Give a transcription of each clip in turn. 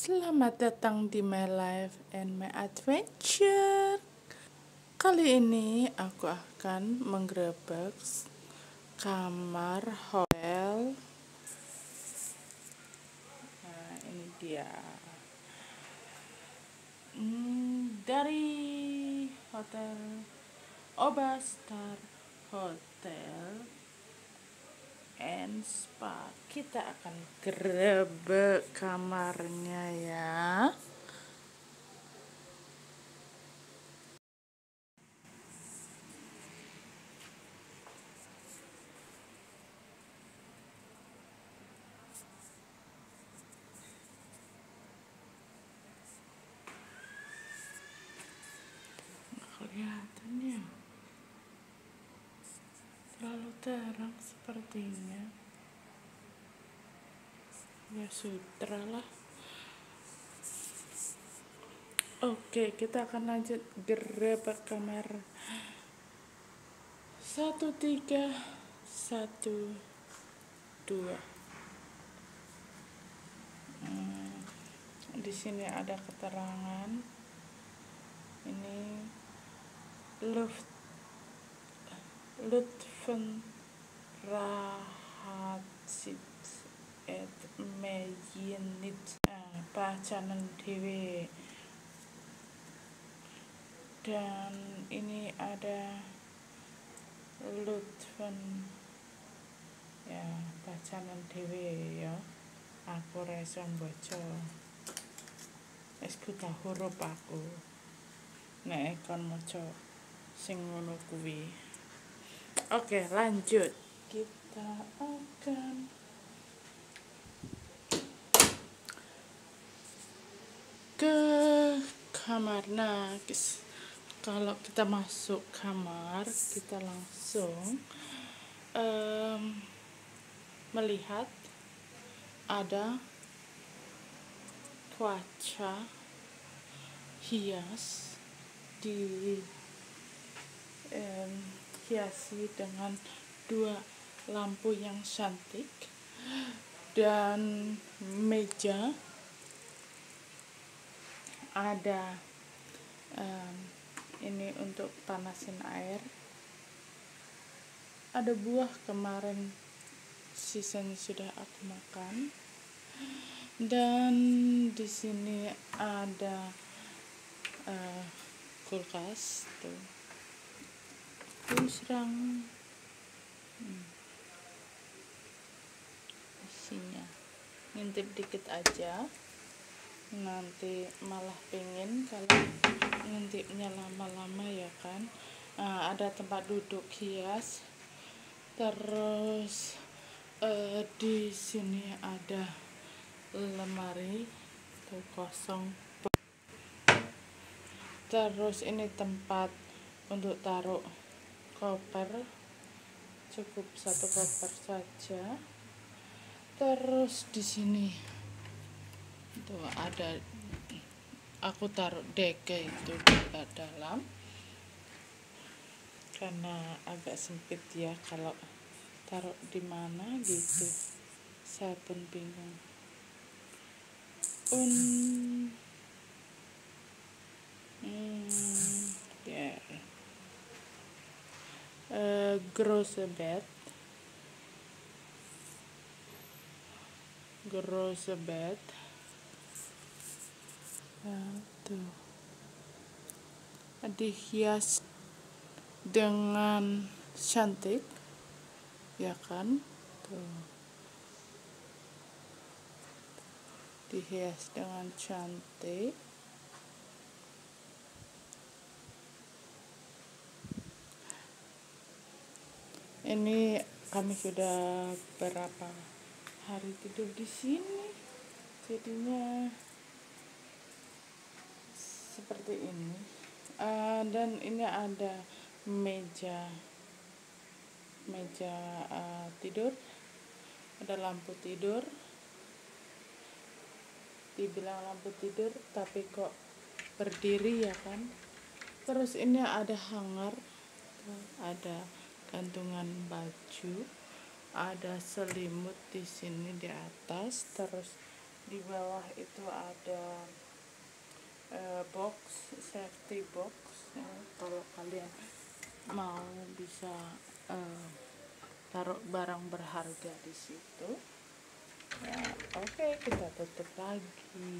Selamat datang di my life and my adventure. Kali ini aku akan menggerebek kamar hotel. Nah, ini dia. Hmm, dari hotel Obastar Hotel and Spa. Kita akan grebek kamarnya ya. Terang sepertinya. Ya sutra lah. Oke, kita akan lanjut grebek kamar. Satu tiga satu dua. Hmm, di sini ada keterangan. Ini Luft Lutfen Rahatsit et Meyinit eh, Pacanan Dewi dan ini ada Lutfen ya Pacanan Dewi ya. Aku reso baca wis tahu huruf aku. Nek kon maca sing kuwi. Oke lanjut kita akan ke kamar. Nah kalau kita masuk kamar kita langsung um, melihat ada kaca hias di um, hiasi dengan dua lampu yang cantik dan meja. Ada um, ini untuk panasin air. Ada buah kemarin sisanya sudah aku makan. Dan di sini ada uh, kulkas tuh. Terus serang. Hmm. Isinya ngintip dikit aja. Nanti malah pengen kalau ngintipnya lama-lama ya kan. Nah, ada tempat duduk hias. Terus uh, di sini ada lemari tuh kosong. Terus ini tempat untuk taruh koper. Cukup satu koper saja terus di sini. Itu ada aku taruh deke itu di dalam. Karena agak sempit ya kalau taruh di mana gitu. Saya pun bingung. Un hmm, yeah. uh, grosse bed grosse bed tuh. Dihias dengan cantik, ya kan? Tuh. Dihias dengan cantik. Ini kami sudah berapa hari tidur di sini, jadinya seperti ini. Uh, dan ini ada meja meja uh, tidur. Ada lampu tidur. Dibilang lampu tidur tapi kok berdiri ya kan? Terus ini ada hanger ada gantungan baju ada selimut di sini di atas terus di bawah itu ada uh, box safety box. Ya, kalau kalian mau bisa uh, taruh barang berharga di situ. Ya oke okay, kita tutup lagi.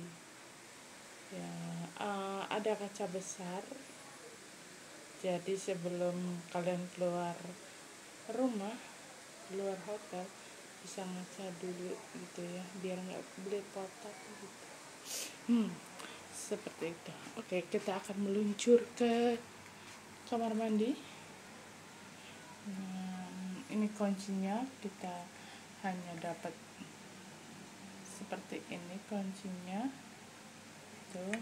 Ya uh, ada kaca besar. Jadi sebelum kalian keluar rumah keluar hotel bisa ngaca dulu gitu ya biar nggak beli kotak gitu. Hmm seperti itu. Oke kita akan meluncur ke kamar mandi. Nah, ini kuncinya kita hanya dapat seperti ini kuncinya. Tuh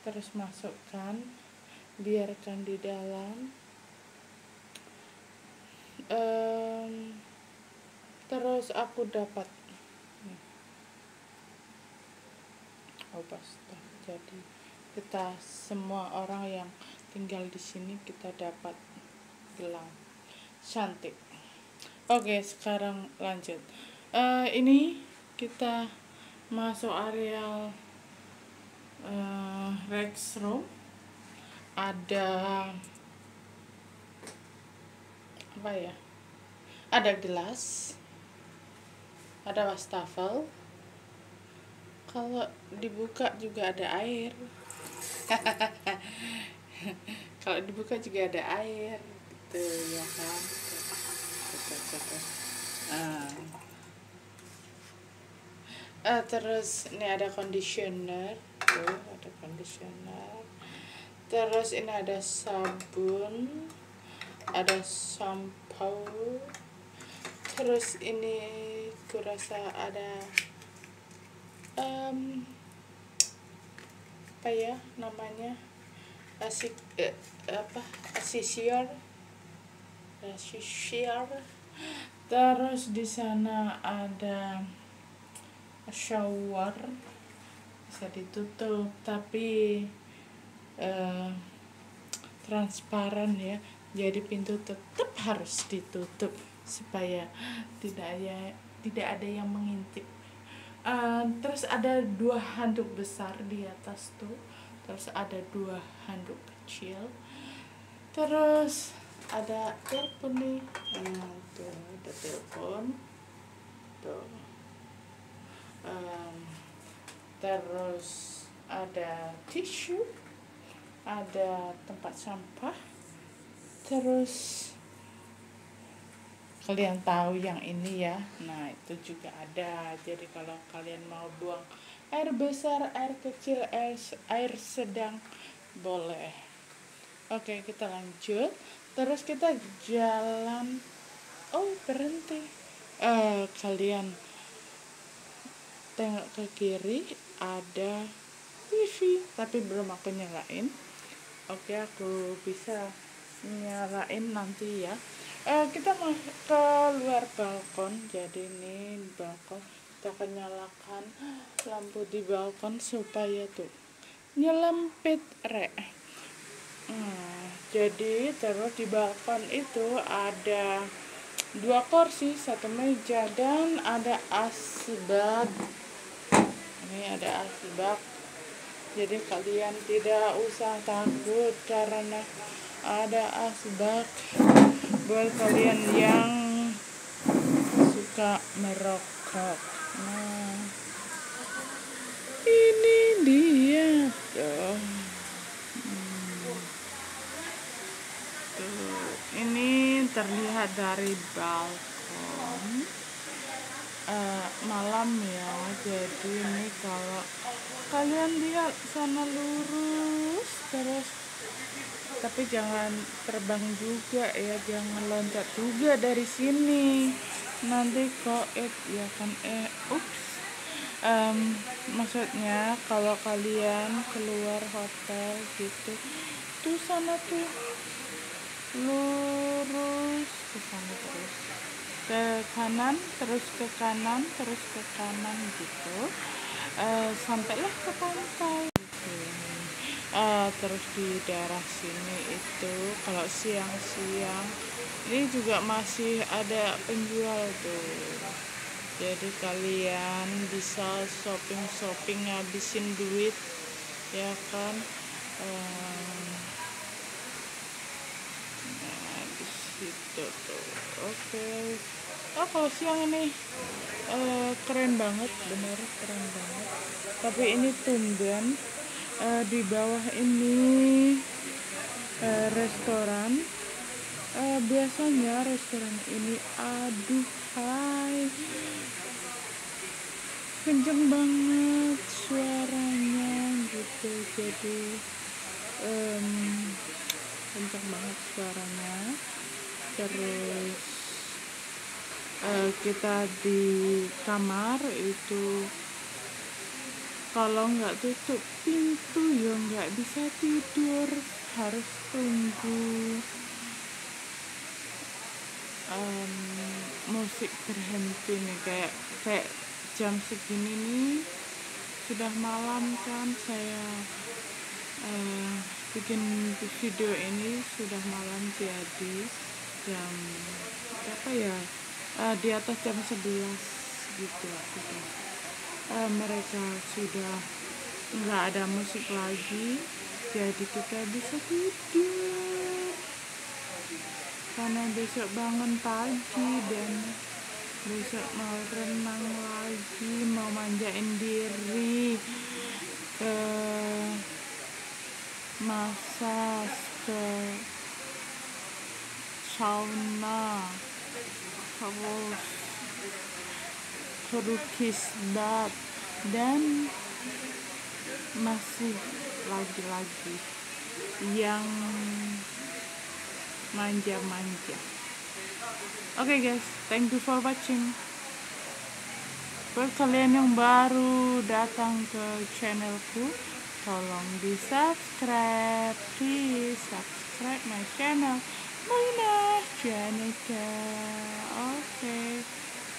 terus masukkan biarkan di dalam. Um, terus aku dapat. Oh pasta jadi kita semua orang yang tinggal di sini kita dapat gelang. Cantik. Oke sekarang lanjut. Uh, ini kita masuk area uh, Rex Room. Ada apa ya? Ada gelas ada wastafel. Kalau dibuka juga ada air. Kalau dibuka juga ada air gitu ya kan? Uh. Uh, terus ini ada conditioner. Tuh ada conditioner. Terus ini ada sabun ada shampoo. Terus ini kurasa ada um, apa ya namanya asik eh, apa asisior asisior. Terus di sana ada shower bisa ditutup tapi uh, transparan ya jadi pintu tetap harus ditutup supaya tidak ada tidak ada yang mengintip. Uh, terus ada dua handuk besar di atas tuh. Terus ada dua handuk kecil. Terus ada telepon nih. Nah, tuh ada telepon. Tuh. Um, terus ada tisu ada tempat sampah. Terus kalian tahu yang ini ya. Nah itu juga ada. Jadi kalau kalian mau buang air besar air kecil air air sedang boleh. Oke kita lanjut. Terus kita jalan. Oh berhenti. Eh kalian tengok ke kiri ada wifi tapi belum aku nyalain. Oke aku bisa nyalain nanti ya eh, kita mau ke luar balkon. Jadi ini balkon kita akan nyalakan lampu di balkon supaya tuh nyelempit re nah, jadi terus di balkon itu ada dua kursi satu meja dan ada asbak. Ini ada asbak. Jadi kalian tidak usah takut karena ada asbak buat kalian yang suka merokok. Nah ini dia. Tuh. Hmm. tuh ini terlihat dari balkon. Uh, malam ya jadi ini kalau kalian lihat sana lurus terus tapi jangan terbang juga ya jangan loncat juga dari sini. Nanti koet ya kan eh ups. Um, maksudnya kalau kalian keluar hotel gitu tuh sana tuh lurus ke sana terus. Ke kanan terus ke kanan terus ke kanan gitu. Uh, sampailah ke pantai gitu. Uh, terus di daerah sini itu kalau siang-siang ini juga masih ada penjual tuh. Jadi kalian bisa shopping shopping ngabisin duit ya kan? Um, nah di situ tuh. Oke. Okay. oh kalau siang ini uh, keren banget bener keren banget. Tapi ini tumben uh, di bawah ini uh, restoran. Uh, biasanya restoran ini aduh hai. Kenceng banget suaranya gitu jadi um, kenceng banget suaranya. Terus uh, kita di kamar itu kalau nggak tutup pintu ya nggak bisa tidur. Harus tunggu um, musik berhenti nih. Kayak kayak jam segini nih sudah malam kan saya uh, bikin video ini sudah malam jadi jam apa ya uh, di atas jam 11 gitu gitu uh, mereka sudah nggak ada musik lagi jadi kita bisa tidur. Karena besok bangun pagi dan besok mau renang lagi mau manjain diri ke masa ke sauna terus kerukis bat dan masih lagi-lagi yang manja-manja. Oke okay guys. Thank you for watching. Buat kalian yang baru datang ke channelku tolong di subscribe please subscribe my channel. Maina Janika. Oke. okay.